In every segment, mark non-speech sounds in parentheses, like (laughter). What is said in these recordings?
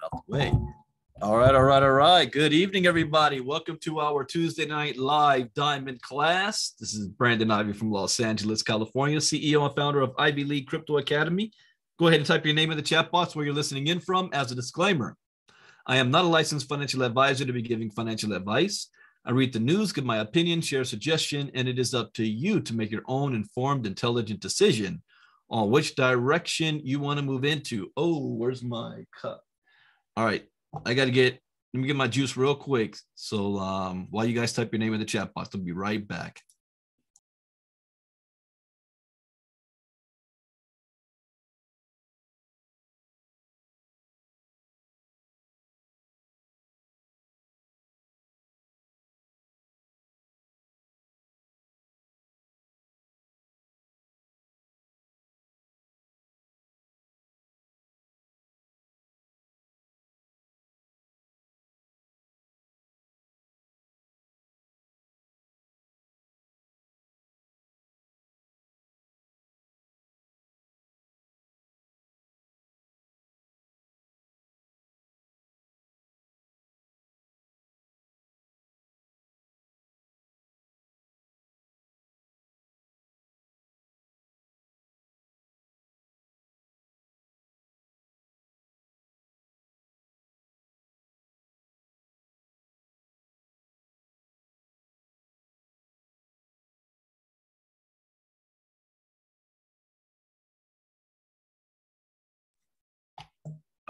that out the way. All right, all right, all right. Good evening, everybody. Welcome to our Tuesday night live diamond class. This is Brandon Ivey from Los Angeles, California, CEO and founder of Ivey League Crypto Academy. Go ahead and type your name in the chat box where you're listening in from as a disclaimer. I am not a licensed financial advisor to be giving financial advice. I read the news, give my opinion, share a suggestion, and it is up to you to make your own informed, intelligent decision on which direction you want to move into. Oh, where's my cup? All right, I got to get, let me get my juice real quick. So um, while you guys type your name in the chat box, I'll be right back.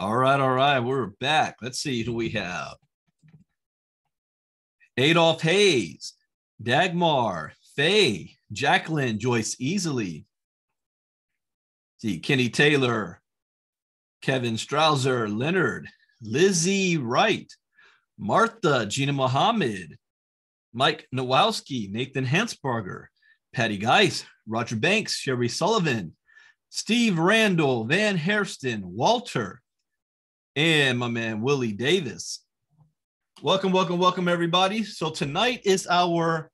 All right, all right, we're back. Let's see who we have. Adolf Hayes, Dagmar, Faye, Jacqueline, Joyce Easily. See, Kenny Taylor, Kevin Strouser, Leonard, Lizzie Wright, Martha, Gina Mohammed, Mike Nowowski, Nathan Hansberger, Patty Geis, Roger Banks, Sherry Sullivan, Steve Randall, Van Hairston, Walter, and my man Willie Davis. Welcome, welcome, welcome, everybody. So tonight is our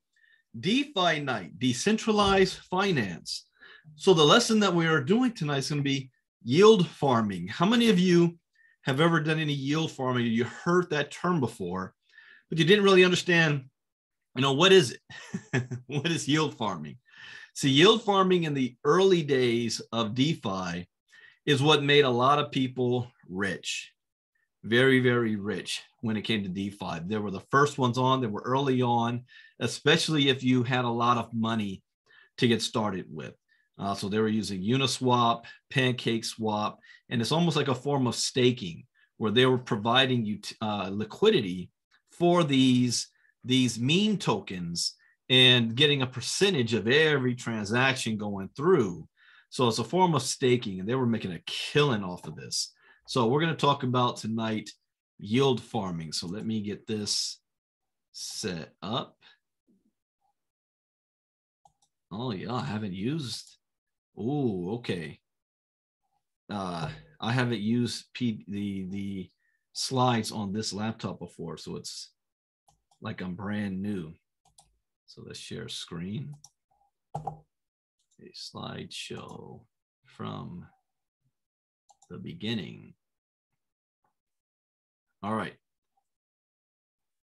DeFi night, decentralized finance. So the lesson that we are doing tonight is going to be yield farming. How many of you have ever done any yield farming? You heard that term before, but you didn't really understand, you know, what is it? (laughs) what is yield farming? So yield farming in the early days of DeFi is what made a lot of people rich very, very rich when it came to DeFi. They were the first ones on, they were early on, especially if you had a lot of money to get started with. Uh, so they were using Uniswap, Pancake Swap, and it's almost like a form of staking where they were providing you uh, liquidity for these, these meme tokens and getting a percentage of every transaction going through. So it's a form of staking, and they were making a killing off of this. So we're going to talk about tonight yield farming. So let me get this set up. Oh yeah, I haven't used. Oh, okay. Uh, I haven't used P the the slides on this laptop before, so it's like I'm brand new. So let's share screen. A slideshow from the beginning. All right.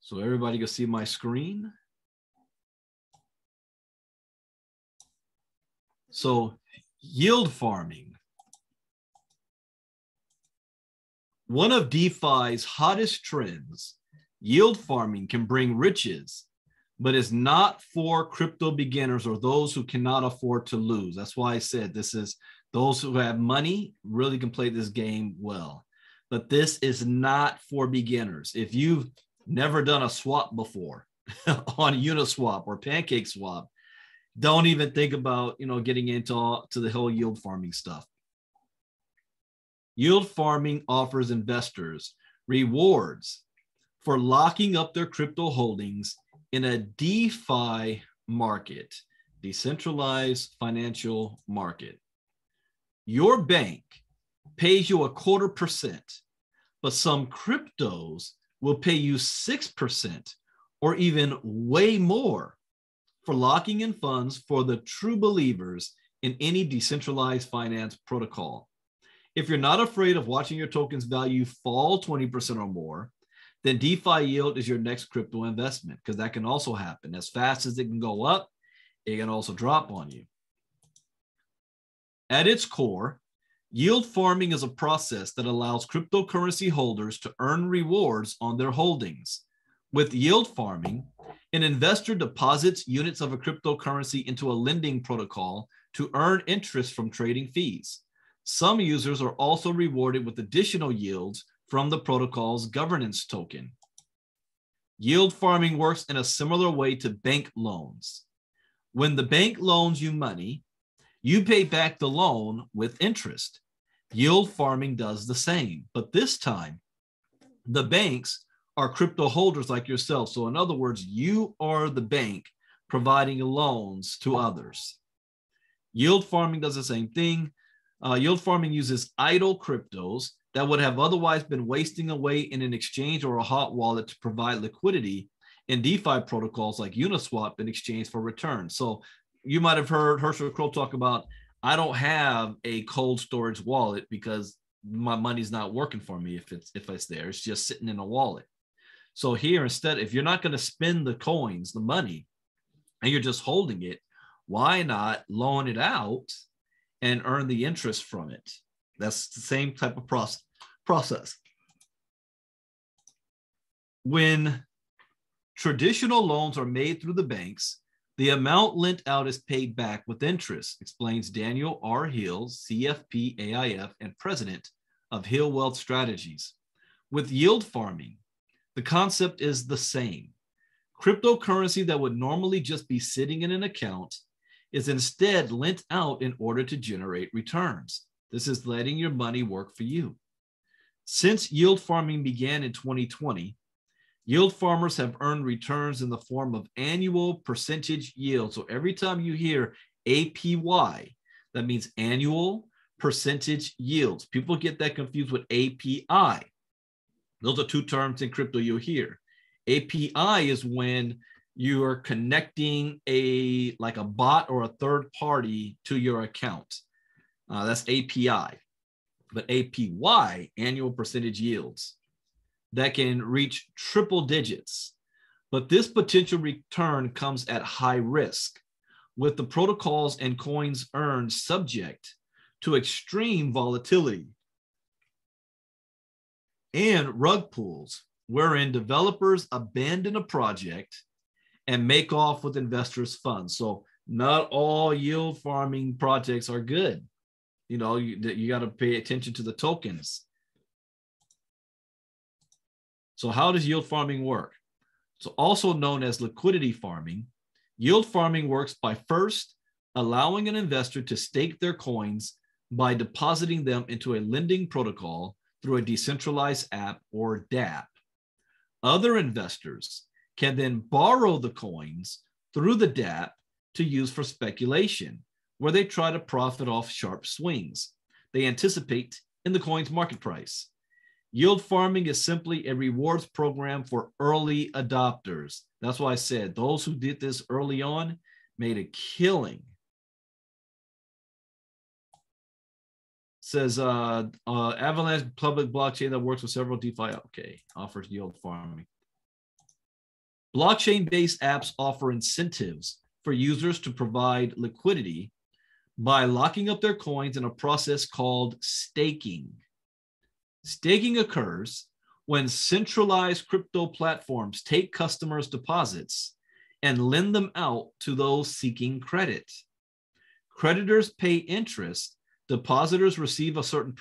So everybody can see my screen. So yield farming. One of DeFi's hottest trends, yield farming can bring riches, but is not for crypto beginners or those who cannot afford to lose. That's why I said this is those who have money really can play this game well. But this is not for beginners. If you've never done a swap before (laughs) on Uniswap or Pancake Swap, don't even think about you know getting into to the whole yield farming stuff. Yield farming offers investors rewards for locking up their crypto holdings in a DeFi market, decentralized financial market. Your bank pays you a quarter percent, but some cryptos will pay you 6% or even way more for locking in funds for the true believers in any decentralized finance protocol. If you're not afraid of watching your token's value fall 20% or more, then DeFi yield is your next crypto investment because that can also happen. As fast as it can go up, it can also drop on you. At its core, yield farming is a process that allows cryptocurrency holders to earn rewards on their holdings. With yield farming, an investor deposits units of a cryptocurrency into a lending protocol to earn interest from trading fees. Some users are also rewarded with additional yields from the protocol's governance token. Yield farming works in a similar way to bank loans. When the bank loans you money, you pay back the loan with interest. Yield farming does the same, but this time the banks are crypto holders like yourself. So, in other words, you are the bank providing loans to others. Yield farming does the same thing. Uh, yield farming uses idle cryptos that would have otherwise been wasting away in an exchange or a hot wallet to provide liquidity in DeFi protocols like Uniswap in exchange for return. So you might have heard Herschel Crow talk about, I don't have a cold storage wallet because my money's not working for me if it's if it's there. It's just sitting in a wallet. So here instead, if you're not going to spend the coins, the money, and you're just holding it, why not loan it out and earn the interest from it? That's the same type of process. process. When traditional loans are made through the banks, the amount lent out is paid back with interest, explains Daniel R. Hill, CFP AIF and president of Hill Wealth Strategies. With yield farming, the concept is the same. Cryptocurrency that would normally just be sitting in an account is instead lent out in order to generate returns. This is letting your money work for you. Since yield farming began in 2020, yield farmers have earned returns in the form of annual percentage yield. So every time you hear APY, that means annual percentage yields. People get that confused with API. Those are two terms in crypto you'll hear. API is when you are connecting a like a bot or a third party to your account. Uh, that's API. But APY, annual percentage yields, that can reach triple digits. But this potential return comes at high risk, with the protocols and coins earned subject to extreme volatility and rug pulls, wherein developers abandon a project and make off with investors' funds. So, not all yield farming projects are good. You know, you, you got to pay attention to the tokens. So, how does yield farming work? So, also known as liquidity farming, yield farming works by first allowing an investor to stake their coins by depositing them into a lending protocol through a decentralized app or dApp. Other investors can then borrow the coins through the dApp to use for speculation where they try to profit off sharp swings they anticipate in the coin's market price. Yield farming is simply a rewards program for early adopters. That's why I said those who did this early on made a killing. Says uh, uh, Avalanche public blockchain that works with several DeFi. Okay, offers yield farming. Blockchain based apps offer incentives for users to provide liquidity by locking up their coins in a process called staking. Staking occurs when centralized crypto platforms take customers' deposits and lend them out to those seeking credit. Creditors pay interest, depositors receive a certain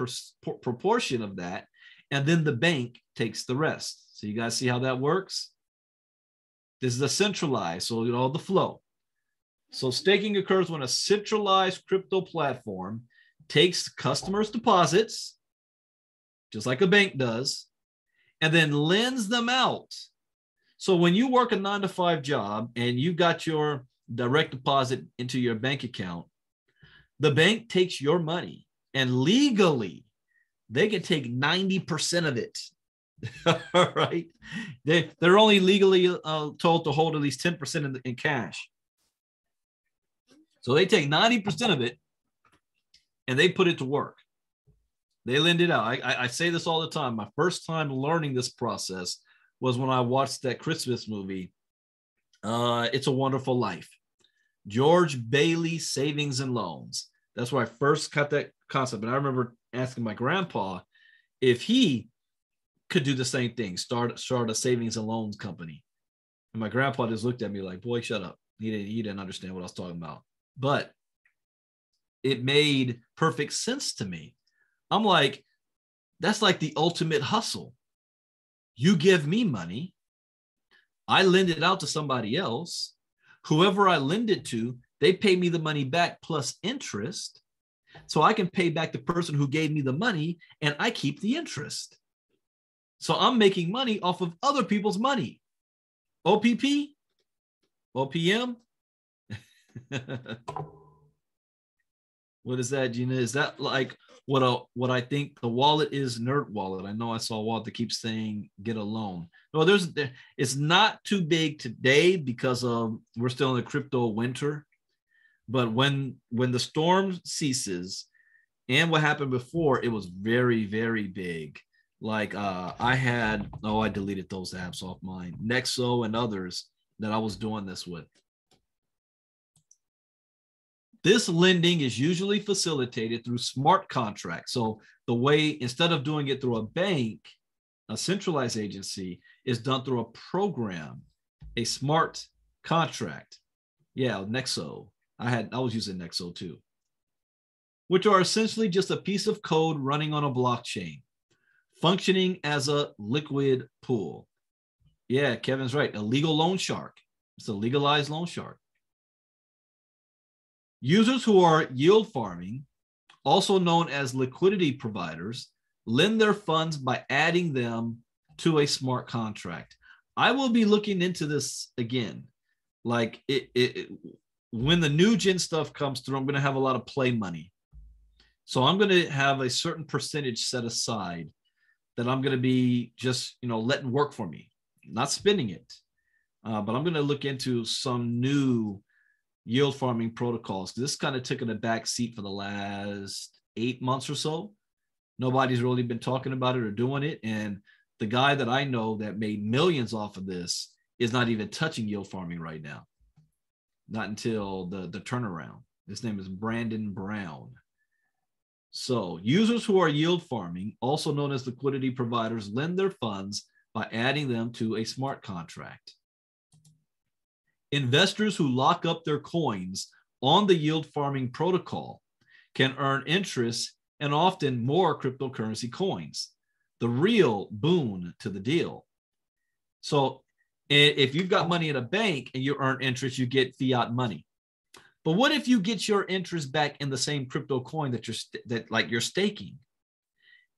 proportion of that, and then the bank takes the rest. So, you guys see how that works? This is a centralized, so you know the flow. So staking occurs when a centralized crypto platform takes customers' deposits, just like a bank does, and then lends them out. So when you work a nine to five job and you got your direct deposit into your bank account, the bank takes your money and legally they can take 90% of it. (laughs) All right. They, they're only legally uh, told to hold at least 10% in, in cash. So they take 90% of it and they put it to work. They lend it out. I, I, I say this all the time. My first time learning this process was when I watched that Christmas movie, uh, It's a Wonderful Life. George Bailey Savings and Loans. That's where I first got that concept. And I remember asking my grandpa if he could do the same thing, start start a savings and loans company. And my grandpa just looked at me like, boy, shut up. He didn't, he didn't understand what I was talking about. But it made perfect sense to me. I'm like, that's like the ultimate hustle. You give me money, I lend it out to somebody else. Whoever I lend it to, they pay me the money back plus interest. So I can pay back the person who gave me the money and I keep the interest. So I'm making money off of other people's money. OPP, OPM. (laughs) what is that, Gina? Is that like what a, what I think the wallet is? Nerd wallet. I know I saw a wallet that keeps saying get a loan. No, there's there, it's not too big today because of we're still in the crypto winter. But when when the storm ceases, and what happened before, it was very very big. Like uh, I had oh I deleted those apps off mine, Nexo and others that I was doing this with. This lending is usually facilitated through smart contracts. So the way instead of doing it through a bank, a centralized agency, is done through a program, a smart contract. Yeah, Nexo. I had I was using Nexo too, which are essentially just a piece of code running on a blockchain, functioning as a liquid pool. Yeah, Kevin's right. A legal loan shark. It's a legalized loan shark. Users who are yield farming, also known as liquidity providers, lend their funds by adding them to a smart contract. I will be looking into this again. Like it, it, it when the new gen stuff comes through, I'm going to have a lot of play money. So I'm going to have a certain percentage set aside that I'm going to be just, you know, letting work for me, not spending it. Uh, but I'm going to look into some new yield farming protocols. This kind of took in a back seat for the last eight months or so. Nobody's really been talking about it or doing it. And the guy that I know that made millions off of this is not even touching yield farming right now not until the, the turnaround. His name is Brandon Brown. So, users who are yield farming, also known as liquidity providers, lend their funds by adding them to a smart contract. Investors who lock up their coins on the yield farming protocol can earn interest and often more cryptocurrency coins, the real boon to the deal. So, if you've got money in a bank and you earn interest, you get fiat money. But what if you get your interest back in the same crypto coin that you're st- that like you're staking?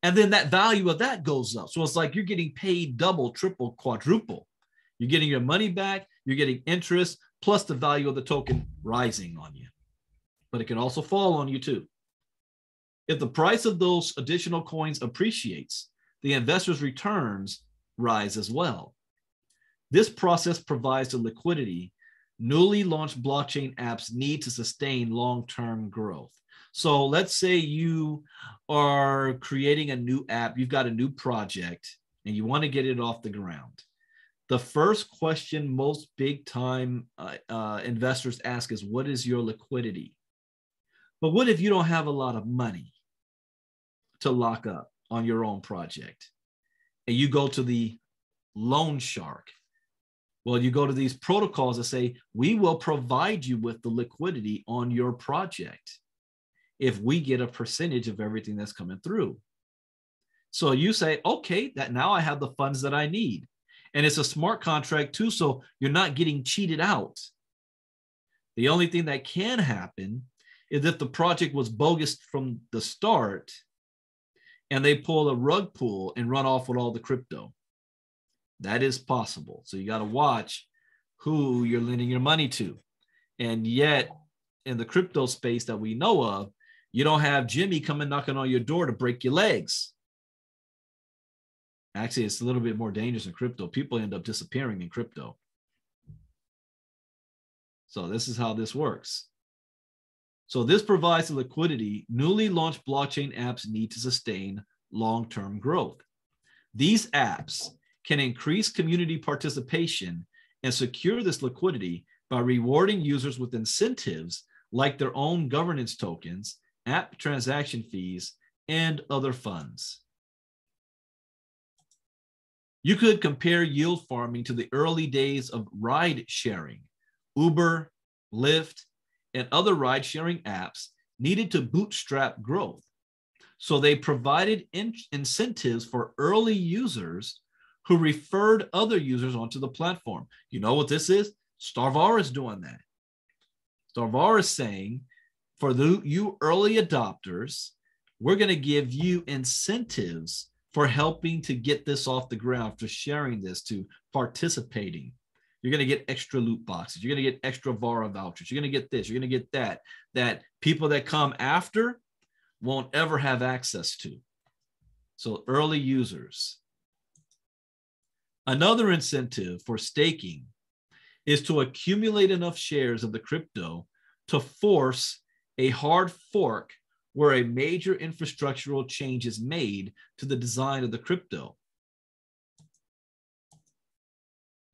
And then that value of that goes up. So it's like you're getting paid double, triple, quadruple. You're getting your money back, you're getting interest, plus the value of the token rising on you. But it can also fall on you too. If the price of those additional coins appreciates, the investor's returns rise as well. This process provides the liquidity newly launched blockchain apps need to sustain long-term growth. So let's say you are creating a new app, you've got a new project, and you want to get it off the ground. The first question most big time uh, uh, investors ask is, What is your liquidity? But what if you don't have a lot of money to lock up on your own project? And you go to the loan shark well, you go to these protocols that say, we will provide you with the liquidity on your project if we get a percentage of everything that's coming through. So you say, okay, that now I have the funds that I need. And it's a smart contract too. So you're not getting cheated out. The only thing that can happen is if the project was bogus from the start and they pull a rug pull and run off with all the crypto. That is possible. So you got to watch who you're lending your money to. And yet, in the crypto space that we know of, you don't have Jimmy coming knocking on your door to break your legs. Actually, it's a little bit more dangerous in crypto. People end up disappearing in crypto. So, this is how this works. So this provides the liquidity newly launched blockchain apps need to sustain long-term growth. These apps can increase community participation and secure this liquidity by rewarding users with incentives like their own governance tokens, app transaction fees, and other funds. You could compare yield farming to the early days of ride sharing. Uber, Lyft, and other ride sharing apps needed to bootstrap growth. So they provided in- incentives for early users who referred other users onto the platform. You know what this is? Starvara is doing that. Starvara is saying, for the, you early adopters, we're going to give you incentives for helping to get this off the ground, for sharing this, to participating. You're going to get extra loot boxes. You're going to get extra Vara vouchers. You're going to get this. You're going to get that. That people that come after won't ever have access to. So early users. Another incentive for staking is to accumulate enough shares of the crypto to force a hard fork where a major infrastructural change is made to the design of the crypto.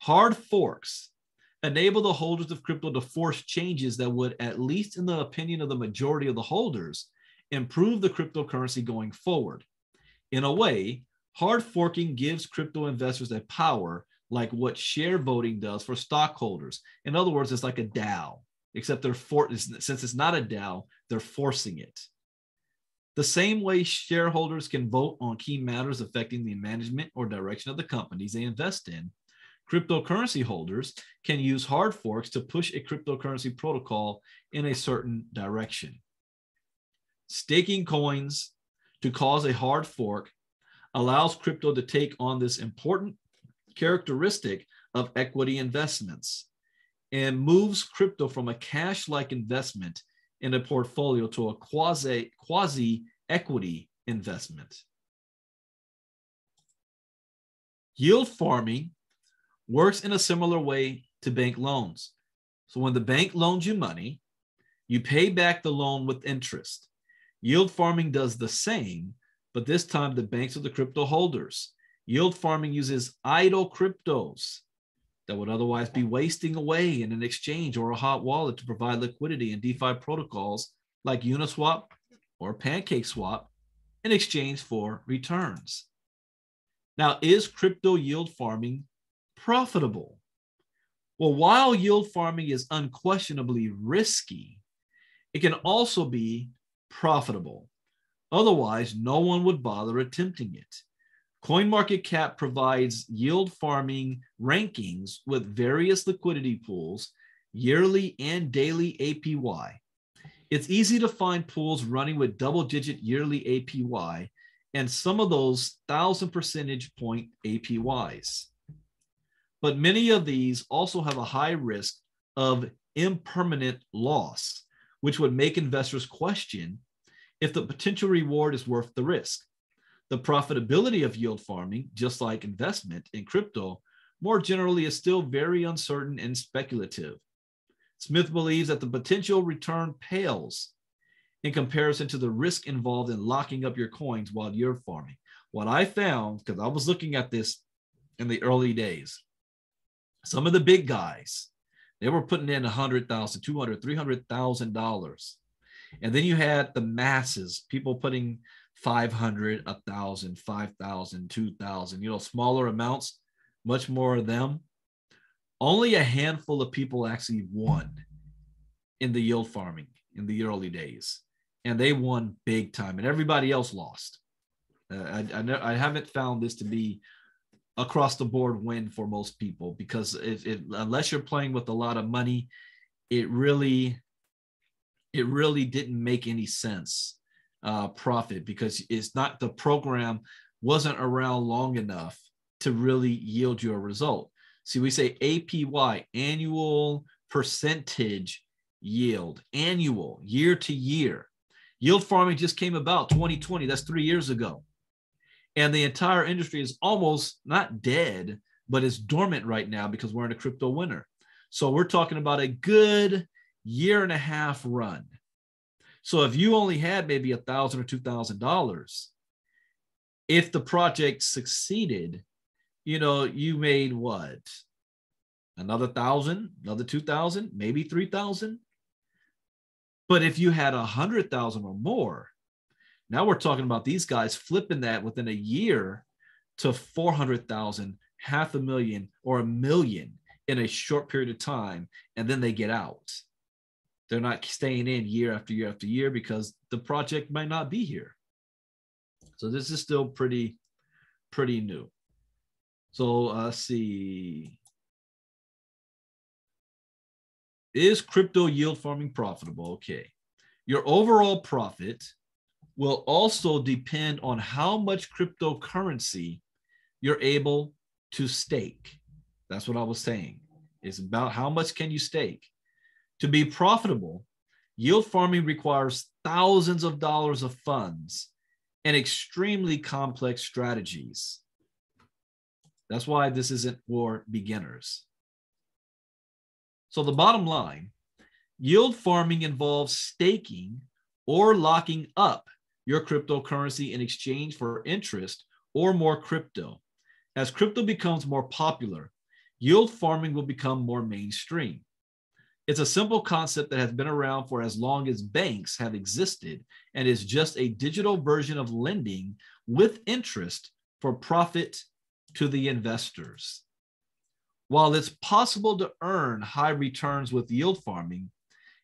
Hard forks enable the holders of crypto to force changes that would, at least in the opinion of the majority of the holders, improve the cryptocurrency going forward. In a way, hard forking gives crypto investors a power like what share voting does for stockholders. In other words, it's like a DAO, except they're for, since it's not a DAO, they're forcing it. The same way shareholders can vote on key matters affecting the management or direction of the companies they invest in, cryptocurrency holders can use hard forks to push a cryptocurrency protocol in a certain direction. Staking coins to cause a hard fork allows crypto to take on this important characteristic of equity investments and moves crypto from a cash like investment in a portfolio to a quasi quasi equity investment. Yield farming works in a similar way to bank loans. So when the bank loans you money, you pay back the loan with interest. Yield farming does the same, but this time the banks are the crypto holders. Yield farming uses idle cryptos that would otherwise be wasting away in an exchange or a hot wallet to provide liquidity in DeFi protocols like Uniswap or PancakeSwap in exchange for returns. Now, is crypto yield farming profitable? Well, while yield farming is unquestionably risky, it can also be profitable. Otherwise, no one would bother attempting it. CoinMarketCap provides yield farming rankings with various liquidity pools, yearly and daily APY. It's easy to find pools running with double digit yearly APY and some of those thousand percentage point APYs. But many of these also have a high risk of impermanent loss, which would make investors question if the potential reward is worth the risk. The profitability of yield farming, just like investment in crypto, more generally is still very uncertain and speculative. Smith believes that the potential return pales in comparison to the risk involved in locking up your coins while you're farming. What I found, because I was looking at this in the early days, some of the big guys, they were putting in $100,000, $200,000, $300,000. And then you had the masses, people putting 500, 1,000, 5,000, 2,000, you know, smaller amounts, much more of them. Only a handful of people actually won in the yield farming in the early days, and they won big time, and everybody else lost. Uh, I, I, I, haven't found this to be across the board win for most people because if, if unless you're playing with a lot of money, it really it really didn't make any sense uh, profit because it's not the program wasn't around long enough to really yield you a result. See, we say APY, annual percentage yield, annual, year to year. Yield farming just came about 2020, that's three years ago. And the entire industry is almost not dead, but it's dormant right now because we're in a crypto winter. So we're talking about a good year and a half run So if you only had maybe a thousand or two thousand dollars, if the project succeeded, you know, you made what? Another thousand, another two thousand, maybe three thousand. But if you had a hundred thousand or more, now we're talking about these guys flipping that within a year to 400,000, half a million, or a million in a short period of time, and then they get out. They're not staying in year after year after year because the project might not be here. So this is still pretty, pretty new. So uh, let's see. Is crypto yield farming profitable? Okay. Your overall profit will also depend on how much cryptocurrency you're able to stake. That's what I was saying. It's about how much can you stake. To be profitable, yield farming requires thousands of dollars of funds and extremely complex strategies. That's why this isn't for beginners. So the bottom line, yield farming involves staking or locking up your cryptocurrency in exchange for interest or more crypto. As crypto becomes more popular, yield farming will become more mainstream. It's a simple concept that has been around for as long as banks have existed and is just a digital version of lending with interest for profit to the investors. While it's possible to earn high returns with yield farming,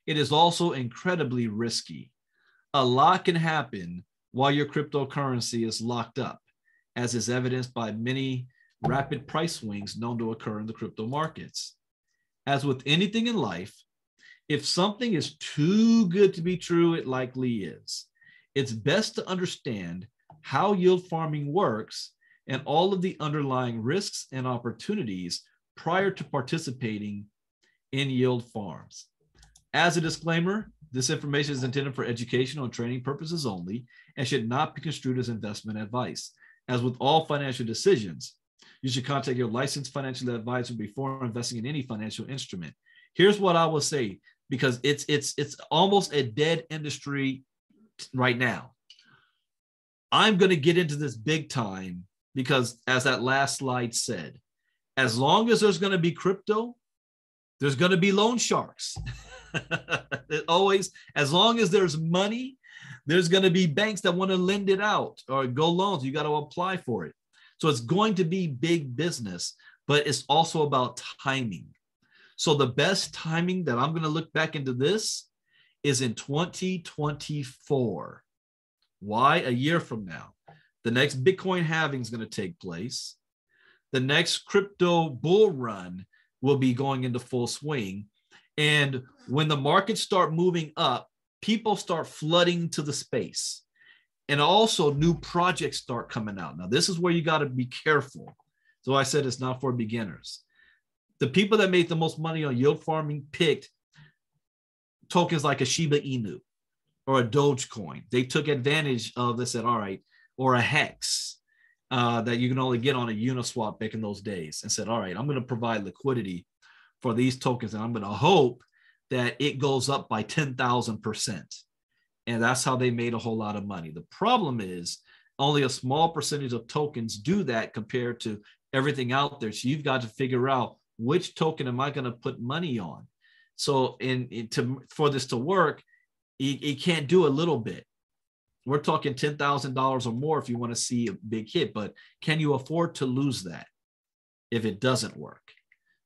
it is also incredibly risky a lot can happen while your cryptocurrency is locked up, as is evidenced by many rapid price swings known to occur in the crypto markets. As with anything in life, if something is too good to be true, it likely is. It's best to understand how yield farming works and all of the underlying risks and opportunities prior to participating in yield farms. As a disclaimer, this information is intended for educational and training purposes only and should not be construed as investment advice. As with all financial decisions, you should contact your licensed financial advisor before investing in any financial instrument. Here's what I will say because it's it's it's almost a dead industry right now. I'm going to get into this big time because as that last slide said, as long as there's going to be crypto, there's going to be loan sharks. (laughs) always, as long as there's money, there's going to be banks that want to lend it out or go loans. You got to apply for it. So it's going to be big business, but it's also about timing. So the best timing that I'm going to look back into this is in 2024. Why? A year from now. The next Bitcoin halving is going to take place. The next crypto bull run will be going into full swing. And when the markets start moving up, people start flooding to the space. And also, new projects start coming out. Now, this is where you got to be careful. So, I said it's not for beginners. The people that made the most money on yield farming picked tokens like a Shiba Inu or a Dogecoin. They took advantage of, they said, all right, or a Hex uh, that you can only get on a Uniswap back in those days and said, all right, I'm going to provide liquidity for these tokens. And I'm going to hope that it goes up by 10,000%. And that's how they made a whole lot of money. The problem is only a small percentage of tokens do that compared to everything out there. So you've got to figure out which token am I going to put money on. So in, in to for this to work, you, you can't do a little bit. We're talking ten thousand dollars or more if you want to see a big hit. But can you afford to lose that if it doesn't work?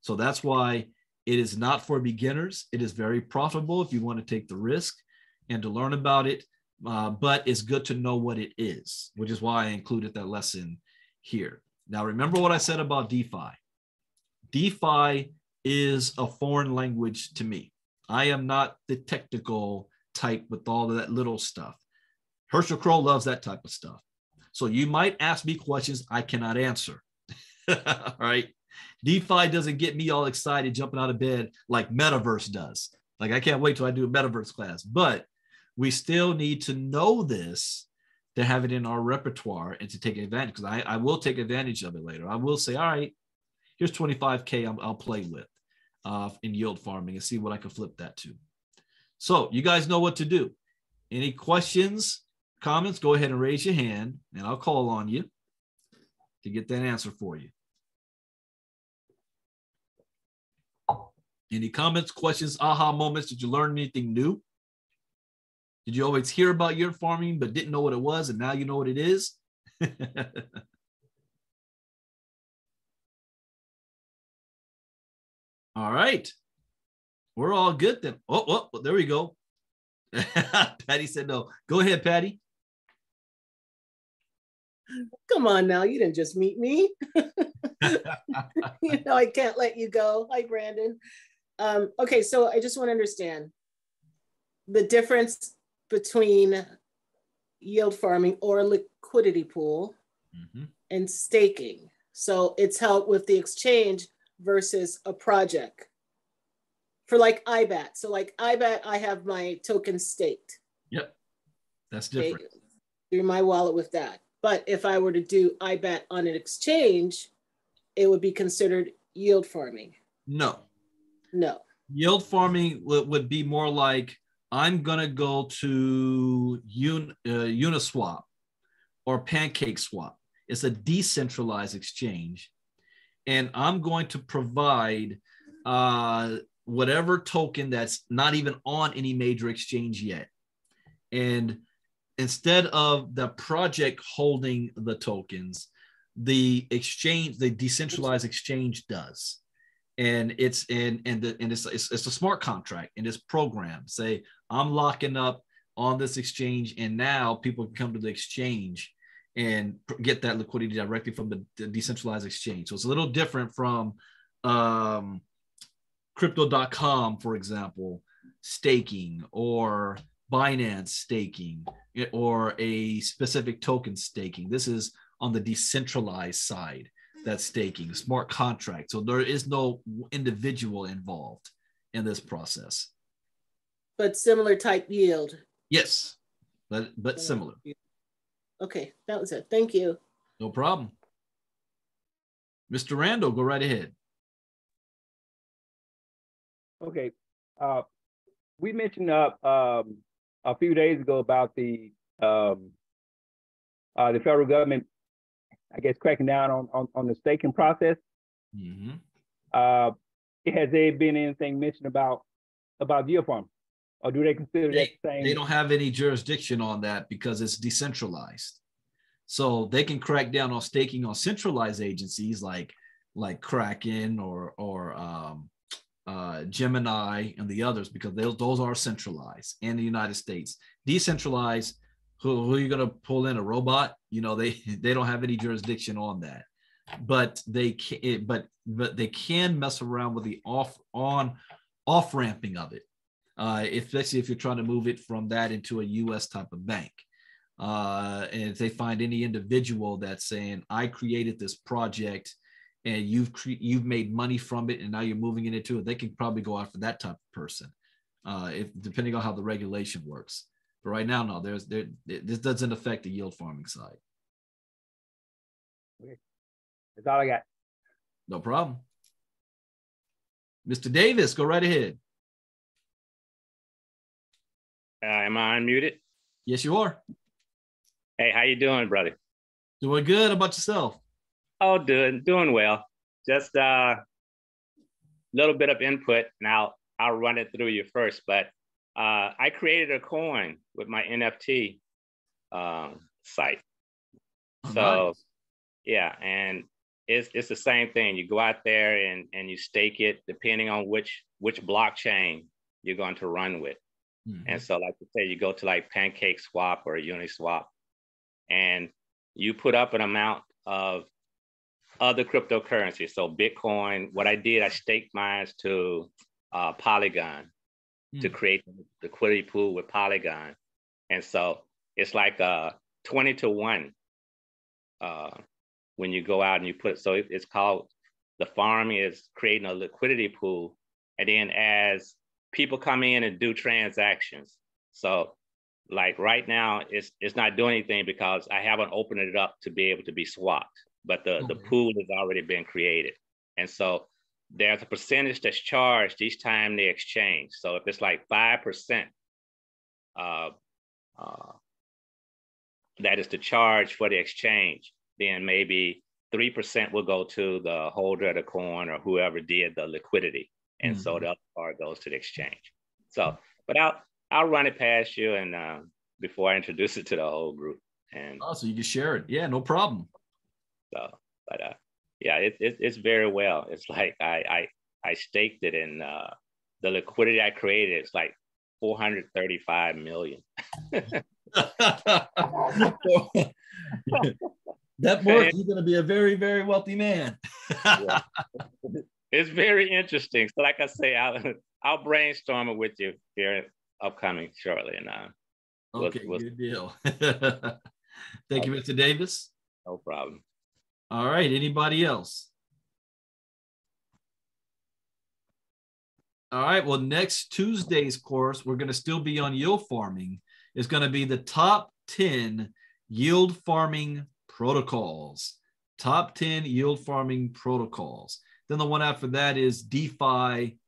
So that's why it is not for beginners. It is very profitable if you want to take the risk and to learn about it. Uh, but it's good to know what it is, which is why I included that lesson here. Now, remember what I said about DeFi. DeFi is a foreign language to me. I am not the technical type with all of that little stuff. Herschel Crow loves that type of stuff. So you might ask me questions I cannot answer. (laughs) all right. DeFi doesn't get me all excited jumping out of bed like Metaverse does. Like I can't wait till I do a Metaverse class, but we still need to know this to have it in our repertoire and to take advantage because I, I will take advantage of it later. I will say, all right, here's 25K I'll, I'll play with uh, in yield farming and see what I can flip that to. So you guys know what to do. Any questions, comments? Go ahead and raise your hand, and I'll call on you to get that answer for you. Any comments, questions, aha moments? Did you learn anything new? Did you always hear about yield farming but didn't know what it was, and now you know what it is? (laughs) all right. We're all good then. Oh, oh, there we go. (laughs) Patty said no. Go ahead, Patty. Come on now, you didn't just meet me. (laughs) you know, I can't let you go. Hi, Brandon. Um, okay, so I just want to understand the difference between yield farming or liquidity pool mm-hmm. and staking. So it's held with the exchange versus a project. For like IBAT. So like IBAT, I have my token staked. Yep. That's different. Okay, through my wallet with that. But if I were to do IBAT on an exchange, it would be considered yield farming. No. No. Yield farming would, would be more like I'm going to go to Un, uh, Uniswap or Pancake Swap. It's a decentralized exchange. And I'm going to provide uh, whatever token that's not even on any major exchange yet. And instead of the project holding the tokens, the exchange, the decentralized exchange does and it's in and the and it's, it's it's a smart contract and it's programmed. Say I'm locking up on this exchange, and now people can come to the exchange and get that liquidity directly from the, the decentralized exchange. So it's a little different from um, crypto.com, for example, staking or Binance staking or a specific token staking. This is on the decentralized side that staking, smart contract. So there is no individual involved in this process. But similar type yield. Yes, but but similar. Okay, that was it. Thank you. No problem. Mr. Randall, go right ahead. Okay. Uh, we mentioned uh, um, a few days ago about the um, uh, the federal government I guess, cracking down on on, on the staking process. Mm-hmm. Uh, has there been anything mentioned about about farm, or do they consider they, that the same? They don't have any jurisdiction on that because it's decentralized. So they can crack down on staking on centralized agencies like like Kraken or or um, uh, Gemini and the others because they, those are centralized in the United States. Decentralized who, who are you going to pull in a robot? You know they (laughs) they don't have any jurisdiction on that. But they can but but they can mess around with the off on off ramping of it uh, especially if you're trying to move it from that into a us type of bank. Uh, and if they find any individual that's saying i created this project and you've cre- you've made money from it and now you're moving it into it they can probably go after that type of person uh, if depending on how the regulation works but right now, no, there's there this doesn't affect the yield farming side. Okay. That's all I got. No problem. Mr. Davis, go right ahead. Uh, am I unmuted? Yes, you are. Hey, how you doing, brother? Doing good. How about yourself? Oh, doing doing well. Just a uh, little bit of input. Now I'll run it through you first, but uh, I created a coin with my NFT um, site. Oh, so, nice. yeah, and it's it's the same thing. You go out there and and you stake it depending on which which blockchain you're going to run with. Mm-hmm. And so, like you say, you go to like Pancake Swap or Uniswap, and you put up an amount of other cryptocurrencies. So Bitcoin. What I did, I staked mine to uh, Polygon mm. to create the liquidity pool with Polygon. And so it's like uh, 20 to 1 uh, when you go out and you put, so it, it's called, the farm is creating a liquidity pool. And then as people come in and do transactions, so like right now, it's, it's not doing anything because I haven't opened it up to be able to be swapped, but the, the pool has already been created. And so there's a percentage that's charged each time they exchange. So if it's like 5%, uh, uh, that is the charge for the exchange. Then maybe 3% will go to the holder of the coin or whoever did the liquidity. And mm-hmm. so the other part goes to the exchange. So, but I'll, I'll run it past you and uh, before I introduce it to the whole group. And oh, so you can share it. Yeah, no problem. So, but uh, yeah, it, it, it's very well. It's like I, I, I staked it in uh, the liquidity I created. It's like 435 million. (laughs) that works. You're going to be a very, very wealthy man. yeah. (laughs) It's very interesting. So, like I say, I'll, I'll brainstorm it with you here upcoming shortly. And uh, okay, we'll, good deal. (laughs) Thank you, Mr. Davis. No problem. All right. Anybody else? All right. Well, next Tuesday's course, we're going to still be on yield farming. It's going to be the top 10 yield farming protocols. Top 10 yield farming protocols. Then the one after that is DeFi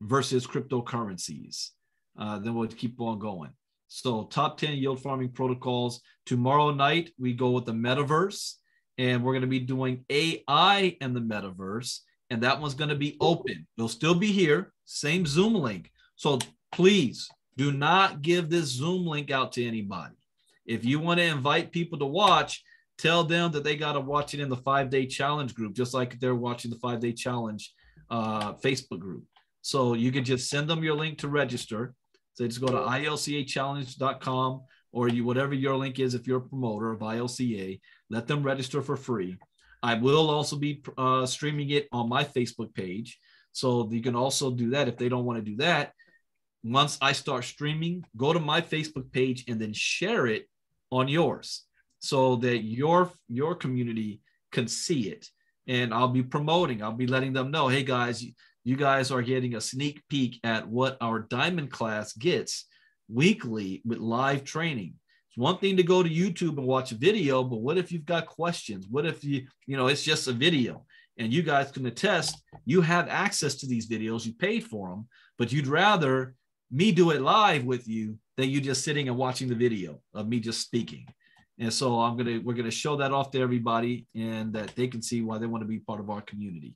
versus cryptocurrencies. Uh, then we'll keep on going. So, top 10 yield farming protocols. Tomorrow night, we go with the metaverse, and we're going to be doing AI and the metaverse. And that one's going to be open. It'll still be here, same Zoom link. So, please do not give this Zoom link out to anybody. If you want to invite people to watch, tell them that they got to watch it in the five day challenge group, just like they're watching the five day challenge uh, Facebook group. So you can just send them your link to register. So just go to ilcachallenge.com or you whatever your link is if you're a promoter of ILCA. Let them register for free. I will also be uh, streaming it on my Facebook page. So you can also do that if they don't want to do that. Once I start streaming, go to my Facebook page and then share it on yours so that your your community can see it and i'll be promoting i'll be letting them know hey guys you guys are getting a sneak peek at what our diamond class gets weekly with live training it's one thing to go to youtube and watch a video but what if you've got questions what if you you know it's just a video and you guys can attest you have access to these videos you paid for them but you'd rather me do it live with you than you just sitting and watching the video of me just speaking and so I'm gonna we're gonna show that off to everybody, and that they can see why they want to be part of our community.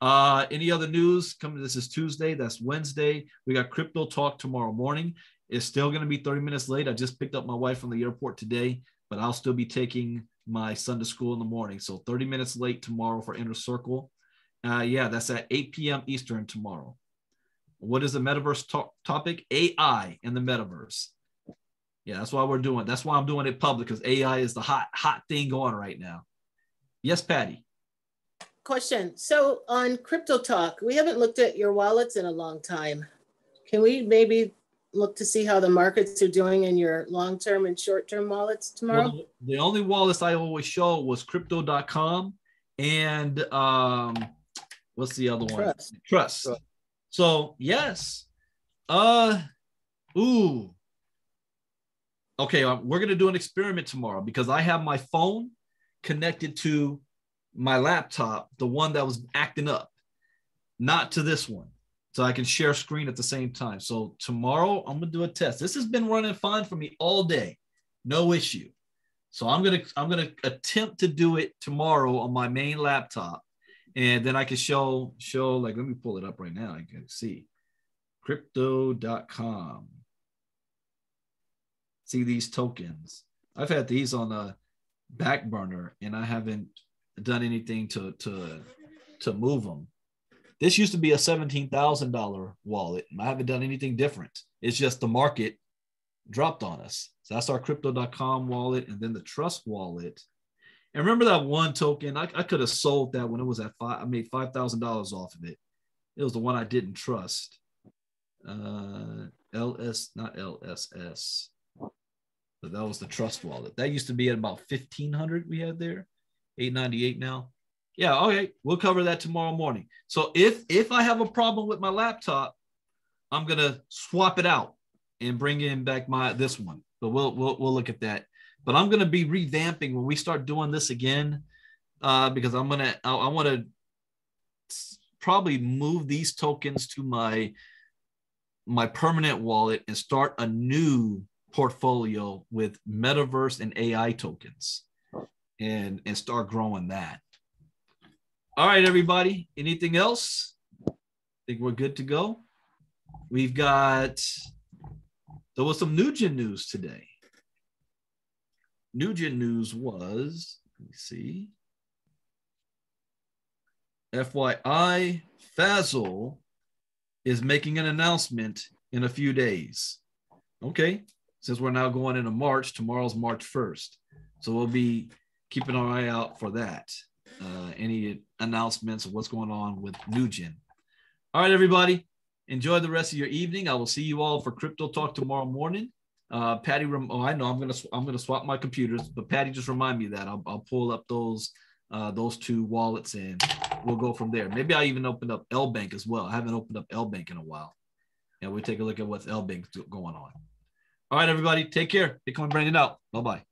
Uh, any other news coming? This is Tuesday. That's Wednesday. We got crypto talk tomorrow morning. It's still going to be 30 minutes late. I just picked up my wife from the airport today, but I'll still be taking my son to school in the morning. So 30 minutes late tomorrow for Inner Circle. Uh, yeah, that's at 8 p.m. Eastern tomorrow. What is the metaverse to- topic? AI and the metaverse. Yeah, that's why we're doing. That's why I'm doing it public because AI is the hot hot thing going right now. Yes, Patty. Question. So on Crypto Talk, we haven't looked at your wallets in a long time. Can we maybe look to see how the markets are doing in your long-term and short-term wallets tomorrow? Well, the only wallets I always show was crypto.com and um what's the other one? Trust. Trust. So yes. Uh ooh okay, uh, we're going to do an experiment tomorrow because I have my phone connected to my laptop, the one that was acting up, not to this one. So I can share screen at the same time. So tomorrow I'm gonna do a test. This has been running fine for me all day, no issue. So I'm gonna I'm gonna attempt to do it tomorrow on my main laptop, and then I can show show like let me pull it up right now. I can see crypto.com see these tokens. I've had these on a back burner and I haven't done anything to to to move them. This used to be a $17,000 wallet. I haven't done anything different. It's just the market dropped on us. So that's our crypto.com wallet and then the trust wallet. And remember that one token? I, I could have sold that when it was at five. I made $5,000 off of it. It was the one I didn't trust. Uh, LS, not LSS. But that was the trust wallet. That used to be at about 1500 we had there, 898 now. Yeah, okay. We'll cover that tomorrow morning. So if if I have a problem with my laptop, I'm gonna swap it out and bring in back my this one. But we'll we'll, we'll look at that. But I'm gonna be revamping when we start doing this again, uh, because I'm gonna I, I want to probably move these tokens to my my permanent wallet and start a new portfolio with metaverse and AI tokens and, and start growing that. All right, everybody. Anything else? I think we're good to go. We've got, there was some Nugent news today. Nugent news was, let me see. FYI, Fazel is making an announcement in a few days. Okay, since we're now going into March, tomorrow's March 1st. So we'll be keeping our eye out for that. Uh, any announcements of what's going on with Nugent. All right, everybody, enjoy the rest of your evening. I will see you all for Crypto Talk tomorrow morning. Uh, Patty, oh, I know I'm gonna I'm gonna swap my computers, but Patty, just remind me that I'll, I'll pull up those uh, those two wallets and we'll go from there. Maybe I even open up LBank as well. I haven't opened up LBank in a while, and we'll take a look at what's LBank going on. All right, everybody, take care. Bitcoin Brandon out. Bye bye.